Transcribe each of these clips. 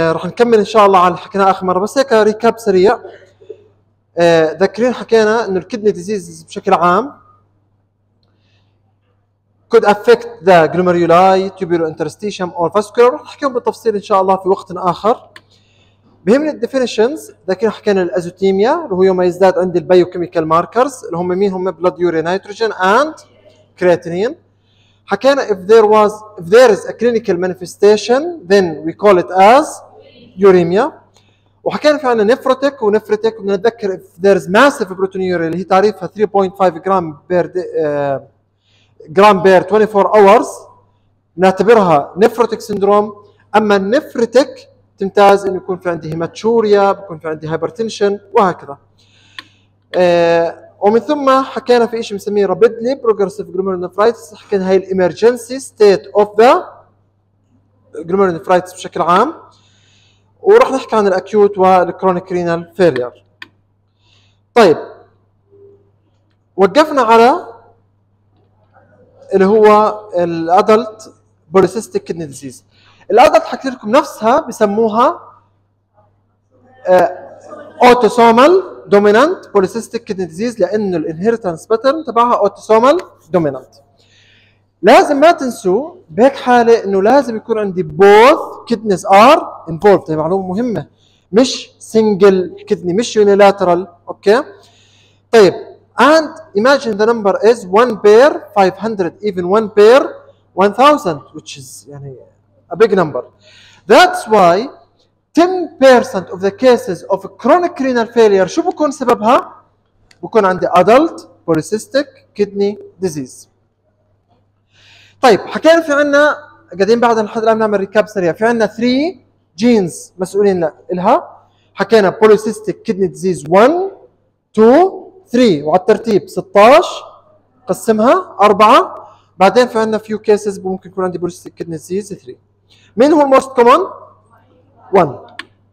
راح نكمل إن شاء الله على اللي حكيناه آخر مرة. بس هيك recap سريع. آه، ذاكرين حكينا إنه ال kidney disease بشكل عام could affect the glomeruli, tubular interstitium or vascular. رح نحكيهم بالتفصيل إن شاء الله في وقت آخر. بهمني ال definitions ذاكرين حكينا ال azotemia اللي هو يوم يزداد عندي ال biochemical markers اللي هم مين؟ هم blood urea nitrogen and creatinine حكينا if there was if there is a clinical manifestation then we call it as uremia وحكينا في عندنا nephrotic و nephritic if there is massive proteinuria اللي هي تعريفها 3.5 gram per gram per 24 hours. نعتبرها nephrotic syndrome أما ال nephritic تمتاز إنه يكون في عندي hematuria بيكون في عندي hypertension وهكذا. آه ومن ثم حكينا في شيء بنسميه rapidly progressive glomerulonephritis حكينا هاي ال emergency state of the glomerulonephritis بشكل عام. وراح نحكي عن ال acute وال chronic renal failure. طيب وقفنا على اللي هو ال adult polycystic kidney disease ال adult حكيت لكم نفسها بسموها autosomal dominant polycystic kidney disease لأنه ال inheritance pattern تبعها autosomal dominant لازم ما تنسوا بهيك حاله انه لازم يكون عندي both kidneys are involved هي معلومه مهمه مش single kidney مش unilateral okay طيب and imagine the number is 1 per 500 even 1 per 1000 which is يعني a big number that's why 10% of the cases of chronic renal failure شو بكون سببها؟ بكون عندي adult polycystic kidney disease. طيب حكينا في عنا قاعدين بعد لحد الان نعمل recap سريع. في عنا 3 genes مسؤولين لها حكينا polycystic kidney disease 1 2 3 وعلى الترتيب 16 قسمها أربعة. بعدين في عندنا few cases ممكن يكون عندي polycystic kidney disease 3 مين هو ال most common؟ 1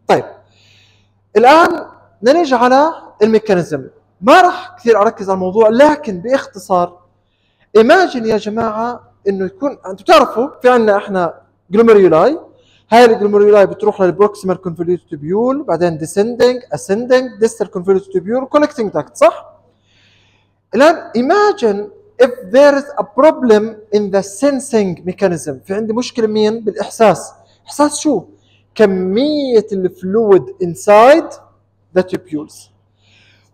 طيب الآن نيجي على ال mechanism. ما راح كثير أركز على الموضوع لكن بإختصار imagine يا جماعة إنه يكون أنتم بتعرفوا في عندنا إحنا glomeruli هاي ال glomeruli بتروح لل proximal convoluted tubule بعدين descending ascending distal convoluted tubule collecting duct صح؟ الآن imagine if there is a problem in the sensing mechanism. في عندي مشكلة مين؟ بالإحساس. إحساس شو؟ كمية ال fluid inside the tubules.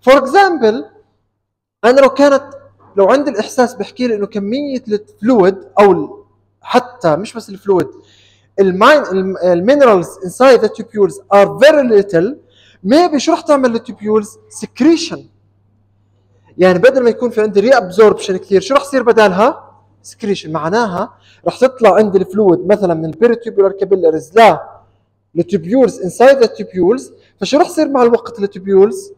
For example أنا لو كانت لو عندي الإحساس بحكي لي إنه كمية ال fluid أو حتى مش بس ال fluid ال minerals inside the tubules are very little maybe شو رح تعمل لل tubules secretion يعني بدل ما يكون في عندي reabsorption كثير شو رح يصير بدالها؟ secretion معناها رح تطلع عندي ال fluid مثلا من ال peritubular capillaries لا ل tubules inside the tubules فشو رح يصير مع الوقت ال tubules؟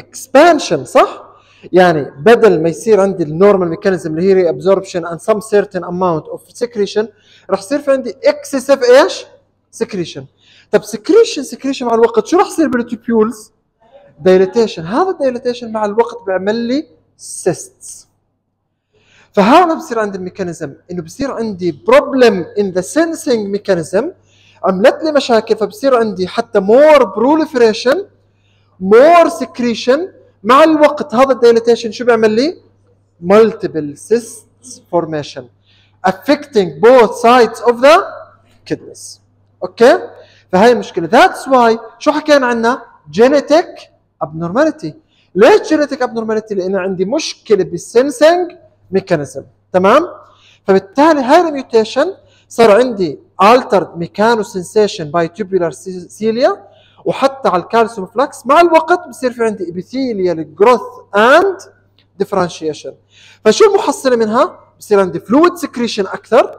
expansion صح؟ يعني بدل ما يصير عندي ال normal mechanism اللي هي reabsorption and some certain amount of secretion رح يصير في عندي excessive إيش؟ secretion طب secretion secretion مع الوقت شو رح يصير بال tubules؟ dilatation هذا ال dilatation مع الوقت بيعمل لي cysts فهذا بصير عندي ال mechanism إنه بصير عندي problem in the sensing mechanism عملت لي مشاكل فبصير عندي حتى more proliferation more secretion مع الوقت هذا ال dilatation شو بيعمل لي؟ multiple cyst formation affecting both sides of the kidneys okay؟ فهي المشكلة that's why شو حكينا عنا؟ genetic abnormality ليش genetic abnormality؟ لأن عندي مشكلة بال sensing mechanism تمام؟ فبالتالي هاي ال mutation صار عندي altered mechanosensation by tubular cilia وحتى على ال calcium flux مع الوقت بصير في عندي epithelial growth and differentiation. فشو المحصله منها؟ بصير عندي fluid secretion أكثر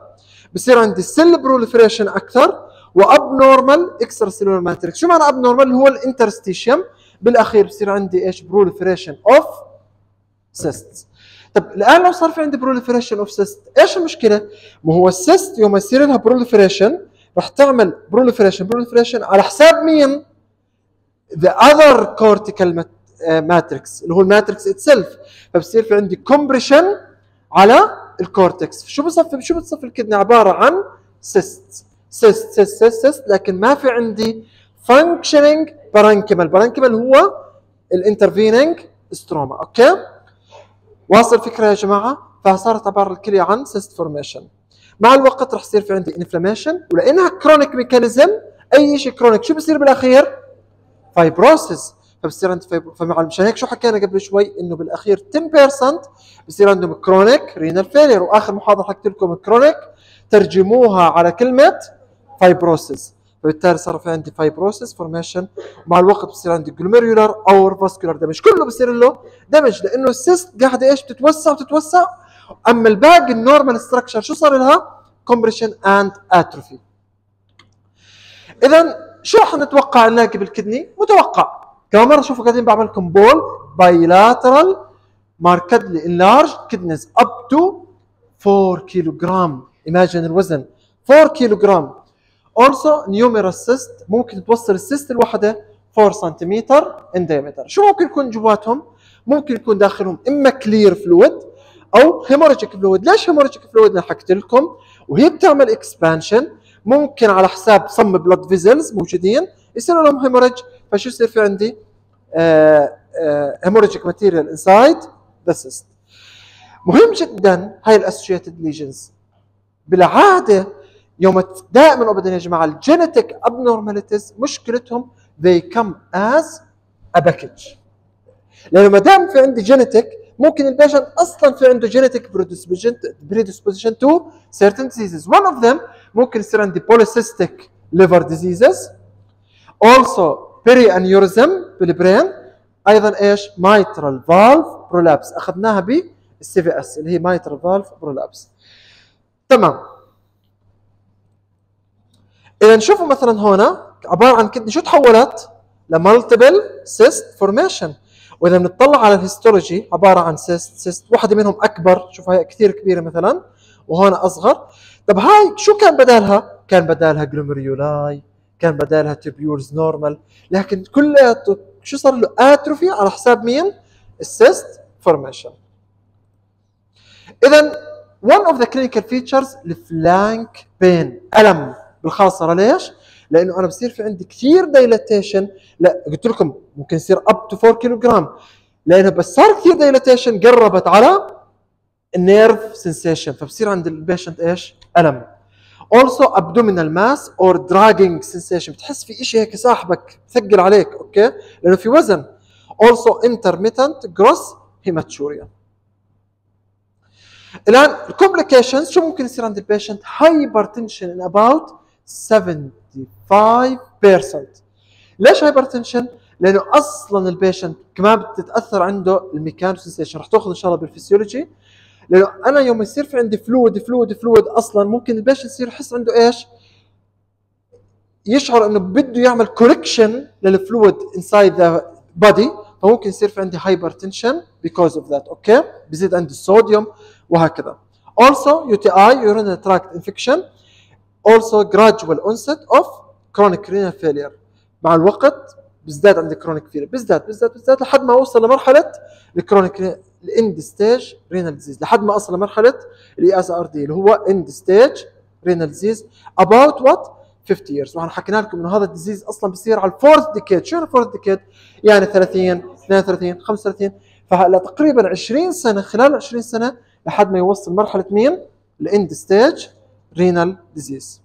بصير عندي cell proliferation أكثر و abnormal extracellular matrix شو معنى abnormal اللي هو ال interstitium. بالأخير بصير عندي إيش؟ proliferation of cysts طب الآن لو صار في عندي proliferation of cyst إيش المشكلة؟ ما هو ال cyst يوم يصير لها proliferation راح تعمل proliferation proliferation على حساب مين؟ The other cortical matrix اللي هو ال matrix itself فبصير في عندي compression على ال cortex شو بصفي شو بتصفي ال kidney عبارة عن cyst cyst cyst cyst cyst لكن ما في عندي functioning parenchymal parenchymal هو ال intervening stroma okay؟ واصل الفكرة يا جماعة؟ فصارت عباره الكلية عن cyst formation مع الوقت رح يصير في عندي inflammation ولأنها chronic mechanism أي شيء chronic شو بصير بالأخير؟ fibrosis. فبصير fiber فمع مشان هيك شو حكينا قبل شوي؟ إنه بالأخير 10% بصير عندهم chronic renal failure وآخر محاضرة حكيت لكم chronic ترجموها على كلمة fibrosis فبالتالي صار في عندي fibrosis formation مع الوقت بصير عندي glomerular أو vascular damage كله بصير له damage لأنه ال cyst قاعدة إيش؟ بتتوسع وتتوسع أما الباقي ال normal structure شو صار لها؟ compression and atrophy اذا شو نتوقع نلاقي بال kidney؟ متوقع. كمان مرة شوفوا قاعدين بعمل لكم بول bilateral markedly enlarged kidneys up to 4 كيلو جرام imagine الوزن. 4 كيلو جرام also numerous cyst ممكن توصل ال cyst الواحدة 4 سنتيمتر in diameter. شو ممكن يكون جواتهم؟ ممكن يكون داخلهم إما clear fluid أو hemorrhagic fluid ليش hemorrhagic fluid أنا حكيت لكم. وهي بتعمل expansion ممكن على حساب some blood vessels موجودين يصير لهم hemorrhage فشو يصير في عندي؟ hemorrhagic material inside the cyst مهم جدا هاي ال associated lesions بالعادة يوم دائما ابدا يا جماعة ال genetic abnormalities مشكلتهم they come as a package. لأنه ما دام في عندي genetic ممكن ال patient أصلا في عنده genetic predisposition to certain diseases. One of them ممكن يصير عندي polycystic liver diseases. Also berry aneurysm بالبرين أيضا إيش؟ mitral valve prolapse. أخذناها بال CVS اللي هي mitral valve prolapse. تمام. إذا شوفوا مثلا هنا عبارة عن kidney شو تحولت؟ ل multiple cyst formation وإذا بنطلع على ال histology عبارة عن cyst cyst واحدة منهم أكبر شوف هاي كثير كبيرة مثلا وهنا أصغر. طب هاي شو كان بدالها؟ كان بدالها glomeruli كان بدالها tubules normal لكن كلياته شو صار له؟ atrophy على حساب مين؟ ال cyst formation اذا one of the clinical features ال flank pain. ألم بالخاصره ليش؟ لأنه أنا بصير في عندي كثير dilatation لا قلت لكم ممكن يصير up to 4 كيلو جرام لأنه بس صار كثير dilatation قربت على ال nerve sensation فبصير عند ال patient إيش؟ ألم. Also abdominal mass or dragging sensation. بتحس في شيء هيك ساحبك ثقل عليك أوكي؟ لأنه في وزن. Also intermittent gross hematuria. الآن ال complications شو ممكن يصير عند ال patient hypertension in about 75% ليش hypertension؟ لأنه أصلا ال patient كمان بتتأثر عنده ال mechanosensation رح تأخذ إن شاء الله بالفسيولوجي لأنه أنا يوم يصير في عندي fluid fluid fluid أصلا ممكن ال patient يصير يحس عنده إيش؟ يشعر إنه بده يعمل correction لل fluid inside the body فممكن يصير في عندي hypertension because of that okay؟ بزيد عندي الصوديوم وهكذا. Also UTI urinary tract infection also gradual onset of chronic renal failure. مع الوقت بيزداد عندي chronic failure بيزداد بيزداد بيزداد لحد ما أوصل لمرحلة ال chronic ال end stage renal disease لحد ما أصل لمرحله ال ESRD اللي هو end stage renal disease about what? 50 years. وإحنا حكينا لكم إنه هذا ال disease أصلا بيصير على ال fourth decade شو ال fourth decade؟ يعني 30 32 35 فهلأ تقريبا 20 سنة خلال 20 سنة لحد ما يوصل مرحلة مين؟ ال end stage renal disease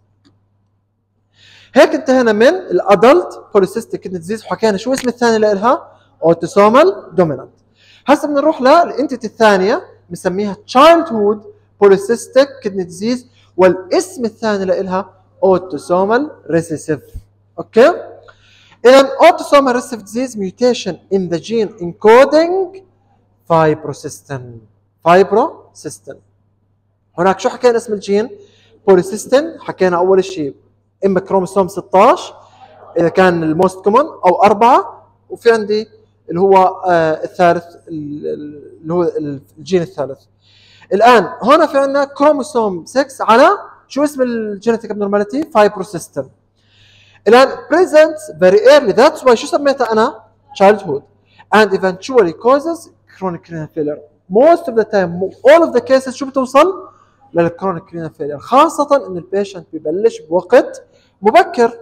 هيك انتهينا من ال adult polycystic disease وحكينا شو اسم الثاني لها؟ autosomal dominant هسه بنروح لل entity الثانية بنسميها childhood polycystic kidney disease والاسم الثاني لها autosomal recessive okay؟ اذا autosomal recessive disease mutation in the gene encoding fibrocystin fibrocystin هناك شو حكينا اسم الجين؟ polycystin حكينا أول شيء إما كروموسوم 16 إذا كان ال most common أو أربعة. وفي عندي اللي هو آه الثالث اللي هو الجين الثالث. الآن هنا في عندنا كروموسوم 6 على شو اسم ال genetic abnormality fibrocystin الآن presents very early. That's why شو سميتها أنا؟ Childhood. And eventually causes chronic renal failure. Most of the time all of the cases شو بتوصل؟ لل chronic renal failure خاصة إن ال patient ببلش بوقت مبكر.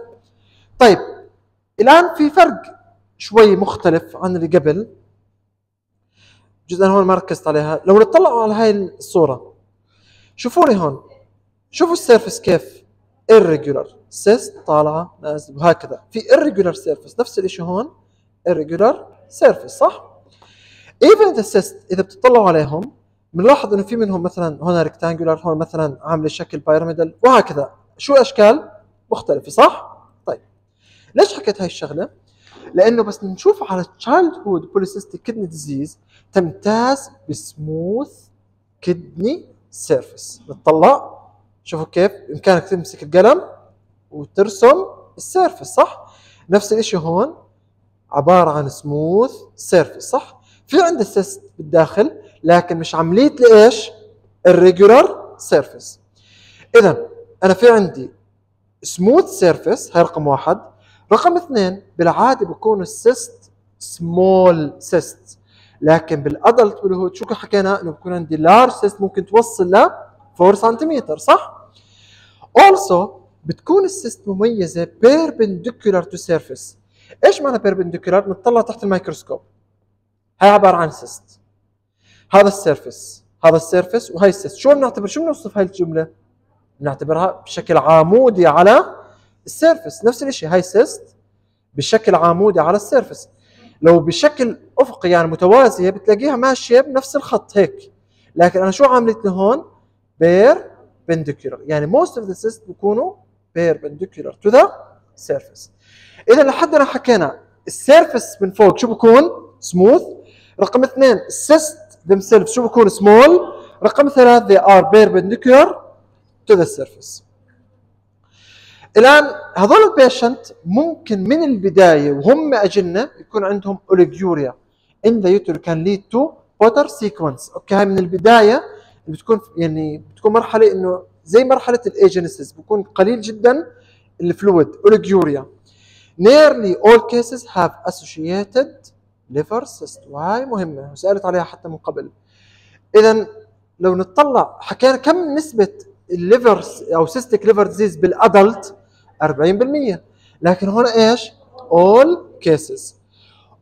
طيب الآن في فرق. شوي مختلف عن اللي قبل. جزء هون ما ركزت عليها. لو نطلعوا على هاي الصورة شوفوا لي هون. شوفوا ال surface كيف؟ irregular. cyst طالعة نازله وهكذا. في irregular surface نفس الشيء هون. irregular surface صح؟ Even the cyst إذا بتطلعوا عليهم بنلاحظ إنه في منهم مثلا هون rectangular هون مثلا عاملة شكل pyramidal وهكذا. شو اشكال مختلفة صح؟ طيب. ليش حكيت هاي الشغلة؟ لأنه بس نشوف على childhood polycystic kidney disease تمتاز ب smooth kidney surface نطلع شوفوا كيف بامكانك تمسك القلم وترسم ال surface صح؟ نفس الشيء هون عبارة عن smooth surface صح؟ في عندها cyst بالداخل لكن مش عاملة لإيش؟ irregular surface اذا أنا في عندي smooth surface هاي رقم واحد. رقم اثنين بالعاده بكون ال cyst small cyst لكن بال adulthood شو حكينا؟ إنه بكون عندي large cyst ممكن توصل ل 4 سنتيمتر صح؟ also بتكون ال cyst مميزة perpendicular to surface إيش معنى perpendicular؟ نطلع تحت الميكروسكوب. هاي عبارة عن cyst هذا ال surface هذا ال surface وهي ال cyst شو بنعتبر؟ شو بنوصف هاي الجملة؟ بنعتبرها بشكل عمودي على ال surface نفس الشيء هاي cyst بشكل عمودي على ال surface. لو بشكل أفقي يعني متوازية بتلاقيها ماشية بنفس الخط هيك. لكن أنا شو عاملت هون perpendicular يعني most of the cyst بيكونوا perpendicular to the surface إذا لحد هنا حكينا ال surface من فوق شو بكون؟ سموث رقم اثنين ال cyst themselves شو بكون سمول رقم ثلاث they are perpendicular to the surface. الآن هذول ال patient ممكن من البداية وهم اجنه يكون عندهم oliguria in the utero can lead to Potter sequence okay هاي من البداية بتكون يعني بتكون مرحلة إنه زي مرحلة ال agenesis بكون قليل جدا ال fluid oliguria nearly all cases have associated liver cyst. وهاي مهمة وسالت عليها حتى من قبل. اذا لو نطلع حكينا كم نسبة ال liver أو cystic liver disease بال adult 40% لكن هنا إيش؟ all cases.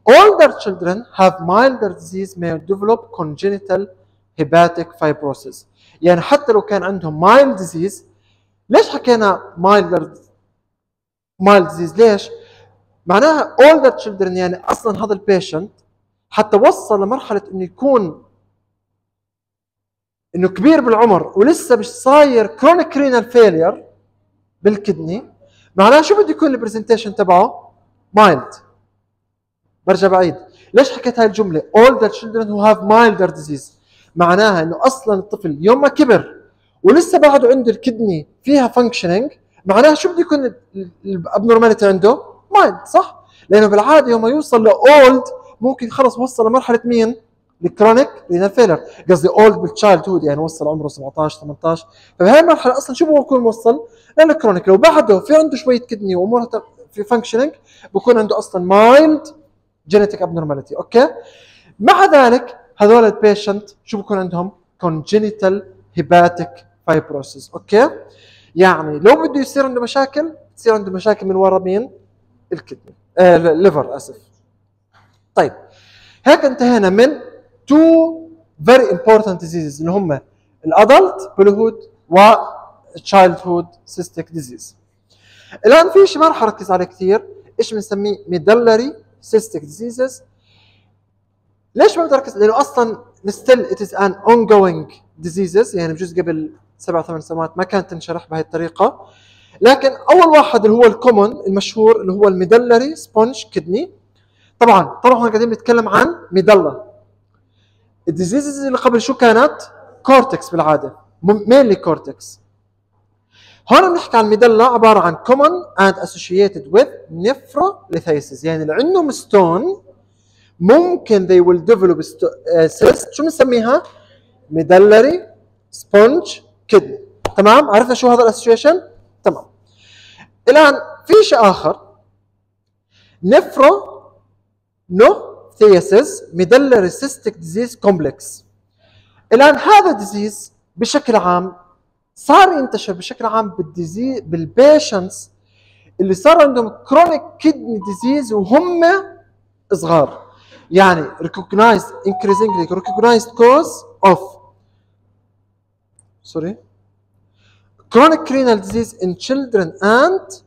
Older children have milder disease may develop congenital hepatic fibrosis. يعني حتى لو كان عندهم mild disease ليش حكينا milder mild disease ليش؟ معناها older children يعني أصلا هذا ال patient حتى وصل لمرحلة إنه يكون إنه كبير بالعمر ولسه مش صاير chronic renal failure بال kidney. معناها شو بده يكون ال presentation تبعه؟ mild برجع بعيد ليش حكيت هاي الجملة؟ older children who have milder disease معناها إنه أصلا الطفل يوم ما كبر ولسه بعده عنده ال kidney فيها functioning معناها شو بده يكون ال abnormality عنده؟ mild صح؟ لأنه بالعادة يوم ما يوصل ل old ممكن خلص وصل لمرحلة مين؟ ال chronic renal failure قصدي old بال childhood يعني وصل عمره 17 18 فبهي المرحلة أصلا شو بكون موصل؟ لل chronic لو بعده في عنده شوية kidney وامورها في functioning بكون عنده أصلا mild genetic abnormality okay؟ مع ذلك هذول ال patient شو بكون عندهم؟ congenital hepatic fibrosis okay؟ يعني لو بده يصير عنده مشاكل تصير عنده مشاكل من ورا مين؟ ال kidney آه ال liver آسف طيب هيك انتهينا من two very important diseases اللي هم ال adult وال childhood cystic disease الآن في شيء ما راح أركز عليه كثير إيش بنسميه medullary cystic diseases ليش ما بدي أركز؟ لأنه أصلا it is an ongoing diseases يعني بجوز قبل سبع ثمان سنوات ما كانت تنشرح بهي الطريقة. لكن أول واحد اللي هو ال common المشهور اللي هو ال medullary sponge kidney طبعا طبعا إحنا قاعدين بنتكلم عن medulla ال diseases اللي قبل شو كانت؟ cortex بالعادة. mainly cortex هون بنحكي عن ال medulla عبارة عن common and associated with nephrolithiasis يعني اللي عندهم stone ممكن they will develop cyst شو بنسميها؟ medullary sponge kidney تمام؟ عرفنا شو هذا ال association؟ تمام الآن في شيء آخر nephronophthisis medullary cystic disease complex الآن هذا disease بشكل عام صار ينتشر بشكل عام بال disea- بال patients اللي صار عندهم chronic kidney disease وهم صغار. يعني recognized increasingly recognized cause of sorry. chronic renal disease in children and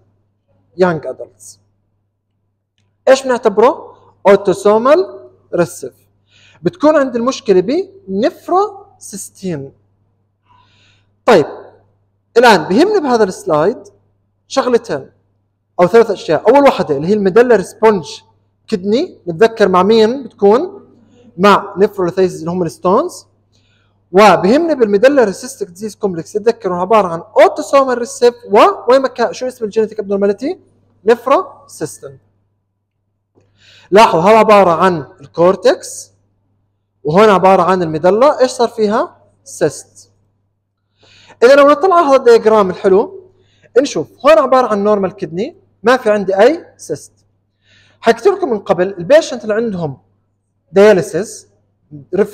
young adults. إيش بنعتبره؟ autosomal recessive بتكون عند المشكلة ب nephrocystin. طيب الآن بهمني بهذا ال slide شغلتين أو ثلاث أشياء. أول واحدة اللي هي ال medullary sponge kidney نتذكر مع مين بتكون؟ مع nephrolithiasis اللي هم ال stones. وبهمني بال medullary cystic disease complex تذكروا عبارة عن autosomal recessive وين ما كان شو اسم ال genetic abnormality nephrocystin لاحظوا هذا عبارة عن ال cortex وهون عبارة عن ال medulla. إيش صار فيها؟ cyst إذا لو نطلع على هذا ال diagram الحلو نشوف هون عبارة عن normal kidney ما في عندي أي cyst حكيت لكم من قبل ال patient اللي عندهم dialysis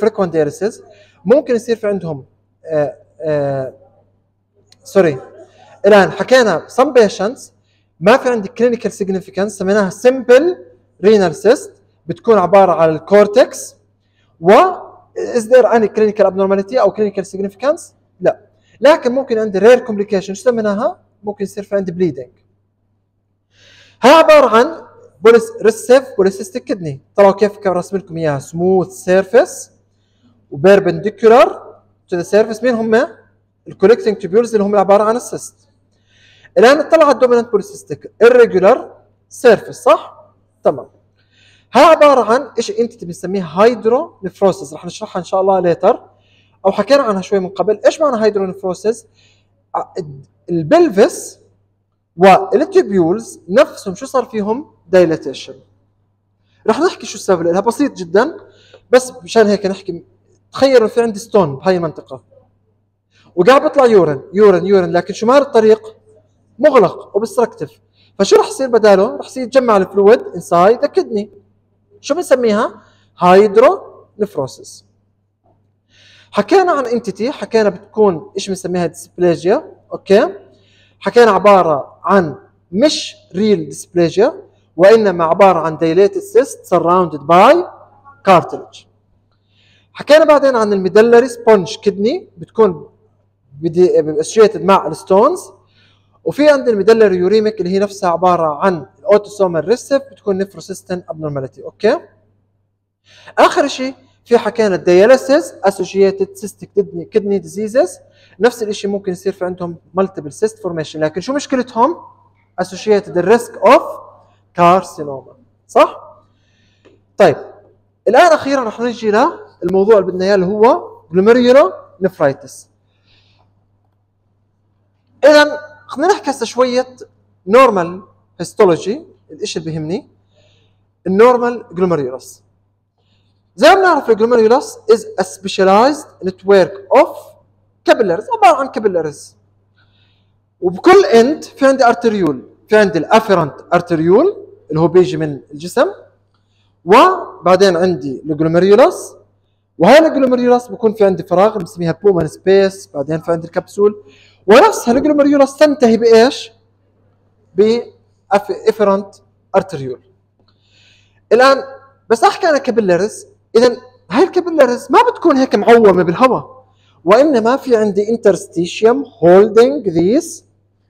frequent dialysis ممكن يصير في عندهم آآ آآ sorry الآن حكينا some patients ما في عندي clinical significance سميناها simple renal cyst بتكون عبارة عن ال cortex و is there any clinical abnormality أو clinical significance؟ لكن ممكن عندي rare complication. شو سميناها؟ ممكن يصير في عندي bleeding. هي عبارة عن polycys- recessive polycystic kidney طلعوا كيف رسم لكم اياها smooth surface و perpendicular to the surface مين هم؟ ال collecting tubules اللي هم عبارة عن ال cyst الآن طلع ال dominant polycystic irregular surface صح؟ تمام. هاي عبارة عن إيش؟ انت بنسميها hydronephrosis رح نشرحها إن شاء الله later أو حكينا عنها شوي من قبل. إيش معنى hydronephrosis؟ ال pelvis وال tubules نفسهم شو صار فيهم؟ dilatation رح نحكي شو السبب لها بسيط جدا بس مشان هيك نحكي. تخيلوا في عندي stone بهاي المنطقة. وقاعد بيطلع urine urine urine لكن شماله الطريق؟ مغلق obstructive فشو رح يصير بداله؟ رح يصير يتجمع ال fluid inside the kidney شو بنسميها؟ hydronephrosis حكينا عن entity حكينا بتكون إيش بنسميها dysplasia okay؟ حكينا عبارة عن مش real dysplasia وإنما عبارة عن dilated cyst surrounded by cartilage. حكينا بعدين عن ال medullary sponge kidney بتكون associated مع ال stones وفي عندنا ال medullary uremic اللي هي نفسها عبارة عن ال autosomal recessive بتكون nephrocystin abnormality okay؟ آخر شيء في حكينا ال dialysis associated cystic kidney diseases نفس الشيء ممكن يصير في عندهم multiple cyst formation لكن شو مشكلتهم؟ associated ال risk of carcinoma صح؟ طيب الآن أخيرا رح نجي للموضوع اللي بدنا إياه اللي هو glomerulonephritis اذا خلينا نحكي هسه شوية normal histology الشيء اللي بيهمني ال normal glomerulus زي ما بنعرف ال glomerulus is specialized network of capillaries. عبارة عن capillaries. وبكل end في عندي arteriole في عندي ال afferent arteriole اللي هو بيجي من الجسم. وبعدين عندي ال glomerulus وهاي ال glomerulus بكون في عندي فراغ بنسميها Bowman space بعدين في عندي الكبسول. ونفسها ال glomerulus تنتهي بإيش؟ ب efferent arteriole الآن بس أحكي عن capillaries اذا هاي ال capillaries ما بتكون هيك معومة بالهواء وإنما في عندي interstitium holding these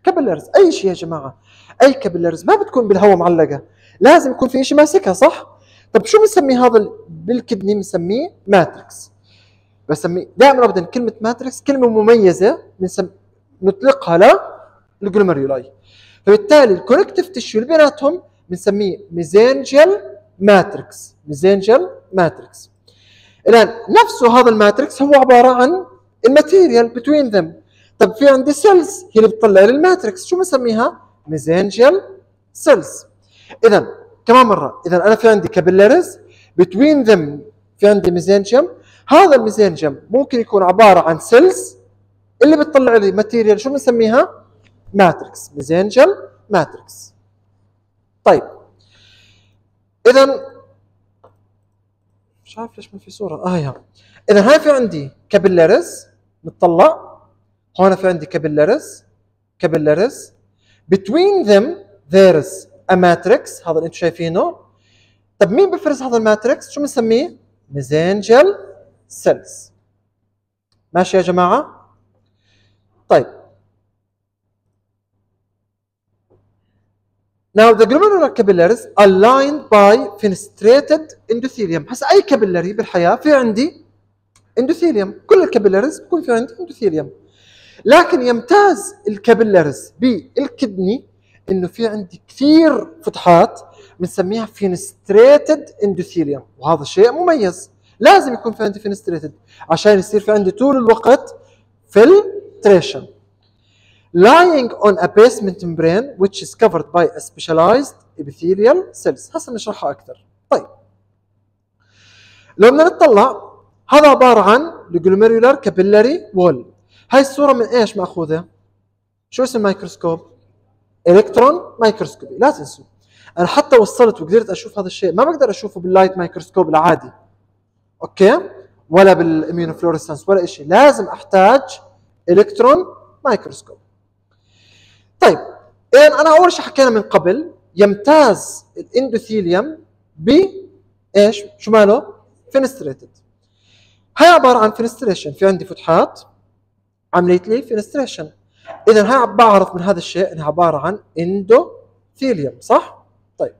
capillaries أي شيء يا جماعة أي capillaries ما بتكون بالهواء معلقة. لازم يكون في شيء ماسكها صح؟ طب شو بنسمي هذا بال kidney بنسميه matrix بسميه دائما ابدا كلمة matrix كلمة مميزة بنسم نطلقها لل glomeruli فبالتالي ال connective tissue اللي بيناتهم بنسميه mesangial matrix mesangial matrix الان نفسه هذا ال matrix هو عبارة عن ال material between them طب في عندي cells هي اللي بتطلع لي ال matrix شو بنسميها؟ mesangial cells اذا كمان مرة. اذا أنا في عندي capillaries between them في عندي mesangium هذا ال mesangium ممكن يكون عبارة عن cells اللي بتطلع لي material شو بنسميها؟ matrix mesangial matrix طيب. اذا مش عارف ليش ما في صورة. آه يا. اذا هاي في عندي capillaries بتطلع هون في عندي capillaries capillaries between them there is a matrix هذا اللي أنتم شايفينه. طب مين بفرز هذا ال matrix؟ شو بنسميه؟ mesangial cells ماشي يا جماعة؟ طيب. Now the glomerular capillaries are lined by fenestrated endothelium. هسا أي capillary بالحياة في عندي endothelium. كل ال capillaries بكون في عندي endothelium. لكن يمتاز ال capillaries بال kidney إنه في عندي كثير فتحات بنسميها fenestrated endothelium وهذا شيء مميز. لازم يكون في عندي fenestrated عشان يصير في عندي طول الوقت filtration. Lying on a basement membrane which is covered by a specialized epithelial cells. هسه نشرحها أكثر. طيب. لو بدنا نطلع هذا عبارة عن ال glomerular capillary wall. هاي الصورة من إيش مأخوذة؟ شو اسم ال microscope؟ electron microscopy لا تنسوا. أنا حتى وصلت وقدرت أشوف هذا الشيء. ما بقدر أشوفه بال light microscope العادي. okay؟ ولا بال immunofluorescence ولا شيء لازم أحتاج electron microscope طيب اذا أنا أول شيء حكينا من قبل يمتاز ال endothelium ب إيش؟ شو ماله؟ fenestrated هي عبارة عن fenestration في عندي فتحات عملت لي fenestration اذا هاي بعرف من هذا الشيء إنها عبارة عن endothelium صح؟ طيب.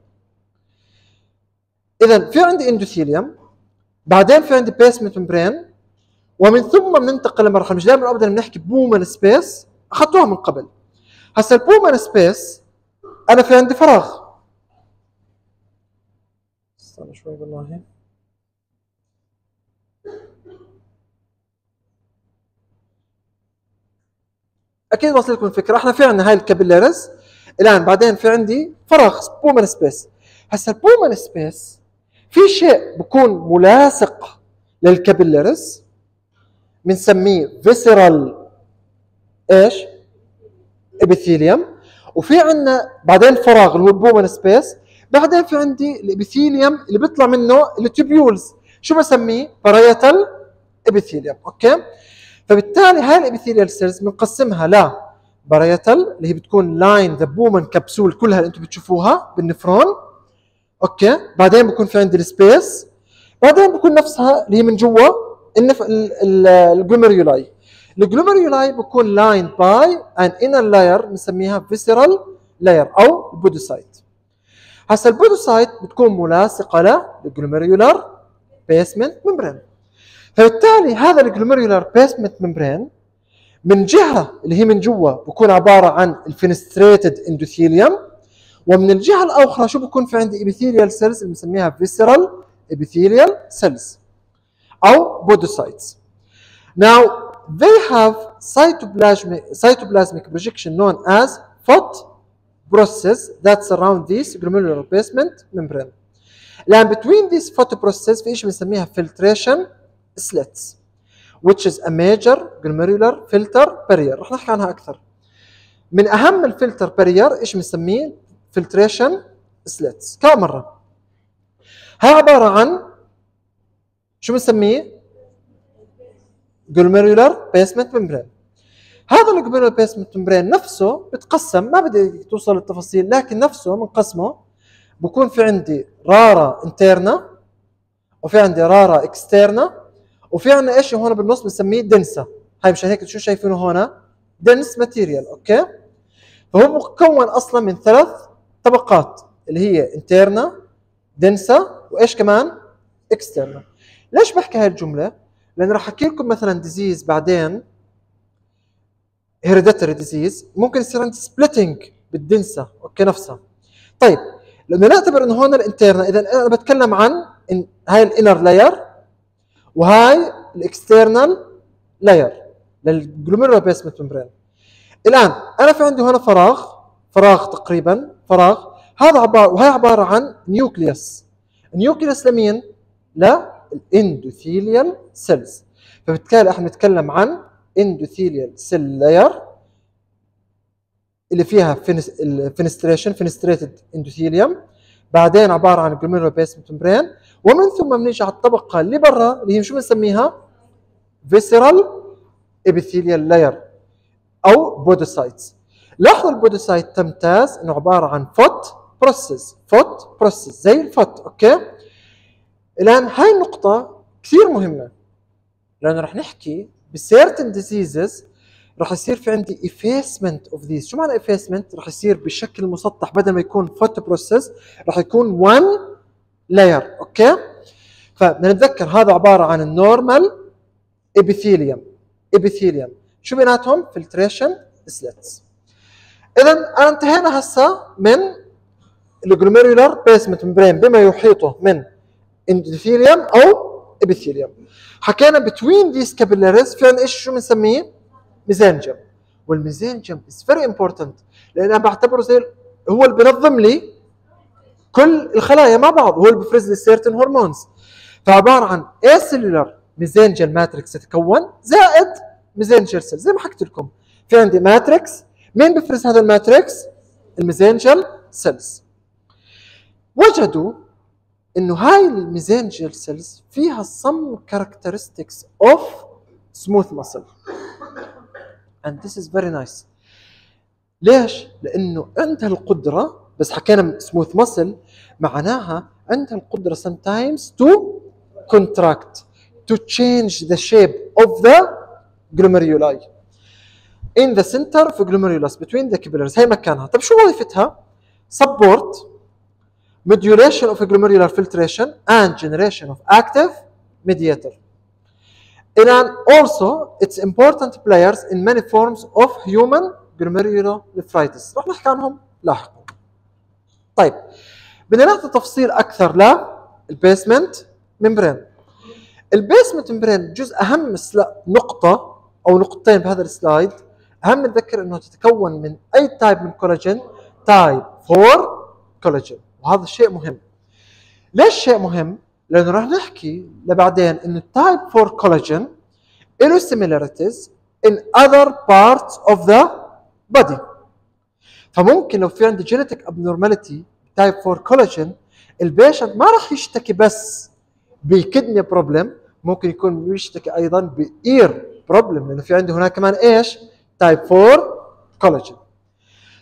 اذا في عندي endothelium بعدين في عندي basement membrane ومن ثم بننتقل لمرحلة. مش دائما ابدا بنحكي Bowman space أخذتوها من قبل. هسا ال Bowman space أنا في عندي فراغ. استنى شوي والله أكيد واصل لكم الفكرة إحنا في عندنا هاي ال capillaries الآن بعدين في عندي فراغ Bowman space هسا ال Bowman space في شيء بكون ملاصق لل capillaries بنسميه visceral إيش؟ epithelium وفي عندنا بعدين فراغ اللي هو ال Bowman space بعدين في عندي ال epithelium اللي بيطلع منه ال tubules شو بسميه؟ parietal epithelium okay؟ فبالتالي هاي ال epithelial cells بنقسمها ل parietal اللي هي بتكون line the Bowman capsule كلها اللي أنتم بتشوفوها بال nephron okay بعدين بكون في عندي ال space بعدين بكون نفسها اللي هي من جوا. ال glomeruli ال glomeruli بكون lined by an inner layer بنسميها visceral layer أو podocyte هسا ال podocyte بتكون ملاصقة لل glomerular basement membrane فبالتالي هذا ال glomerular basement membrane من جهة اللي هي من جوا بكون عبارة عن ال fenestrated endothelium ومن الجهة الأخرى شو بكون في عندي؟ epithelial cells اللي بنسميها visceral epithelial cells أو podocytes Now they have cytoplasmic cytoplasmic projection known as foot process that surround this glomerular basement membrane. الان between these foot processes في شيء بنسميها filtration slits which is a major glomerular filter barrier رح نحكي عنها أكثر من اهم ال filter barrier إيش بنسميه filtration slits كم مره هاي عباره عن شو بنسميه glomerular basement membrane هذا ال glomerular basement membrane نفسه بتقسم ما بدي توصل للتفاصيل لكن نفسه بنقسمه بكون في عندي rara interna وفي عندي rara externa وفي عندنا إيش هون بالنص بنسميه densa هاي مشان هيك شو شايفينه هون؟ dense material okay؟ فهو مكون أصلا من ثلاث طبقات اللي هي interna densa وإيش كمان؟ externa ليش بحكي هاي الجملة؟ لأن راح أحكي لكم مثلا disease بعدين hereditary disease ممكن يصير عندي splitting بال densa okay نفسها. طيب لأنه نعتبر انه هون ال interna اذا أنا بتكلم عن هاي ال inner layer وهاي ال external layer لل glomerular basement membrane الآن أنا في عندي هنا فراغ فراغ تقريبا فراغ. هذا عباره وهي عبارة عن nucleus nucleus لمين؟ لل endothelial cells فبالتالي إحنا نتكلم عن endothelial cell layer اللي فيها ال fenestration fenestrated endothelium. بعدين عبارة عن glomerular basement membrane ومن ثم بنيجي على الطبقة اللي برا اللي هي شو بنسميها؟ visceral epithelial layer أو podocytes لاحظوا ال podocyte تمتاز إنه عبارة عن foot process foot process زي ال foot okay؟ الآن هاي النقطة كثير مهمة. لأنه رح نحكي ب certain diseases رح يصير في عندي effacement of this شو معنى effacement رح يصير بشكل مسطح. بدل ما يكون foot process رح يكون one layer. okay؟ فبدنا نتذكر هذا عبارة عن ال normal epithelium epithelium شو بيناتهم؟ filtration slits اذا انتهينا هسه من ال glomerular basement membrane بما يحيطه من endothelium أو epithelium حكينا between these capillaries في إيش شو بنسميه؟ mesangium وال mesangium is very important لأن أنا بعتبره زي هو اللي بنظم لي كل الخلايا مع بعض. هو اللي بفرز لي certain hormones فعبارة عن acellular mesangial matrix تتكون زائد mesangial cell زي ما حكيت لكم. في عندي matrix مين بفرز هذا ال matrix ال mesangial cells. وجدوا إنه هاي ال mesangial cells فيها some characteristics of smooth muscle and this is very nice ليش؟ لأنه عندها القدرة بس حكينا smooth muscle معناها عندها القدرة sometimes to contract to change the shape of the glomeruli in the center في glomerulus between the capillaries هي مكانها. طيب شو وظيفتها؟ support modulation of glomerular filtration and generation of active mediator. and also it's important players in many forms of human glomerulonephritis رح نحكي عنهم لاحقا. طيب بدنا نعطي تفصيل أكثر لل basement membrane ال basement membrane جزء أهم نقطة أو نقطتين بهذا ال slide. أهم نتذكر إنه تتكون من أي type من collagen type 4 كولاجين وهذا الشيء مهم. ليش شيء مهم؟ لأنه راح نحكي لبعدين انه ال type 4 كولاجين له similarities in other parts of the body. فممكن لو في عندي genetic abnormality type 4 collagen ال patient ما راح يشتكي بس ب kidney problem ممكن يكون بيشتكي أيضا ب ear problem لأنه في عندي هناك كمان إيش؟ type 4 كولاجين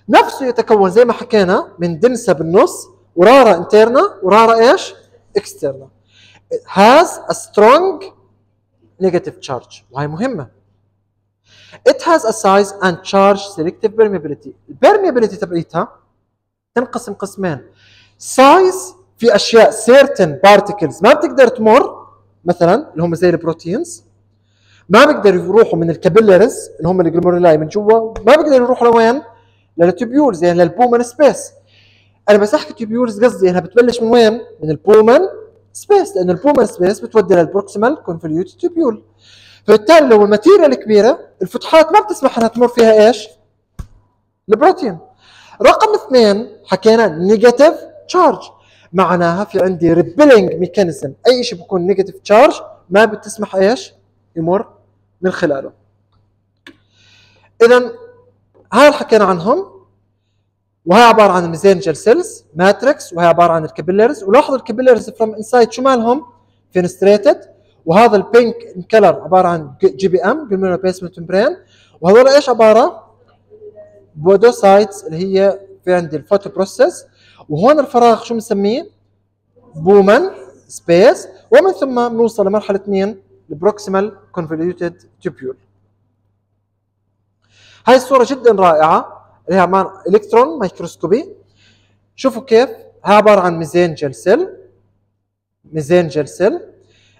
نفسه يتكون زي ما حكينا من densa بالنص و rara interna و rara إيش؟ externa has a strong negative charge. وهي مهمة. It has a size and charge selective permeability. ال permeability تبعيتها تنقسم قسمين. Size في أشياء certain particles ما بتقدر تمر مثلا اللي هم زي ال proteins. ما بيقدروا يروحوا من ال capillaries اللي هم ال glomeruli من جوا. ما بيقدروا يروحوا لوين؟ لل tubules يعني لل Bowman space. أنا بس أحكي tubules قصدي إنها بتبلش من وين؟ من ال Bowman space لأنه ال Bowman space بتودي لل proximal convoluted tubule فبالتالي لو ال material كبيرة الفتحات ما بتسمح إنها تمر فيها إيش؟ البروتين رقم اثنين حكينا negative charge معناها في عندي repelling mechanism أي شيء بيكون negative charge ما بتسمح إيش؟ يمر من خلاله اذا هاي حكينا عنهم وهي عبارة عن ال mesangial cells matrix وهي عبارة عن ال capillaries ولاحظوا ال capillaries from inside شو مالهم؟ fenestrated وهذا ال pink color عبارة عن GBM glomerular basement membrane وهذول إيش عبارة؟ podocytes اللي هي في عندي ال foot process وهون الفراغ شو بنسميه؟ Bowman space ومن ثم بنوصل لمرحلة مين؟ ال proximal convoluted tubule هاي الصورة جدا رائعة اللي هي عباره عن electron microscopy. شوفوا كيف. هاي عبارة عن mesangial cell. mesangial cell.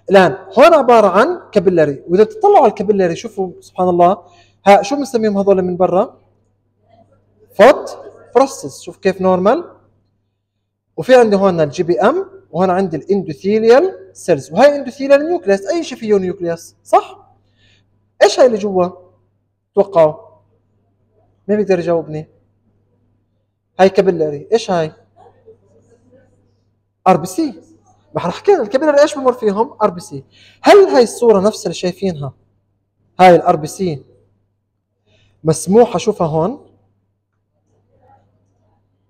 الآن هون عبارة عن capillary. وإذا تطلعوا على ال capillary شوفوا سبحان الله. ها شو بنسميهم هذول من برا؟ foot process. شوف كيف normal. وفي عندي هون ال GBM وهون عندي ال endothelial cells. وهي endothelial nucleus. أي شيء فيه nucleus صح؟ إيش هاي اللي جوا؟ توقعوا. مين بيقدر يجاوبني هاي capillary إيش هاي؟ RBC ما إحنا حكينا ال capillary إيش بمر فيهم؟ RBC هل هاي الصورة نفسها اللي شايفينها؟ هاي ال RBC مسموح أشوفها هون.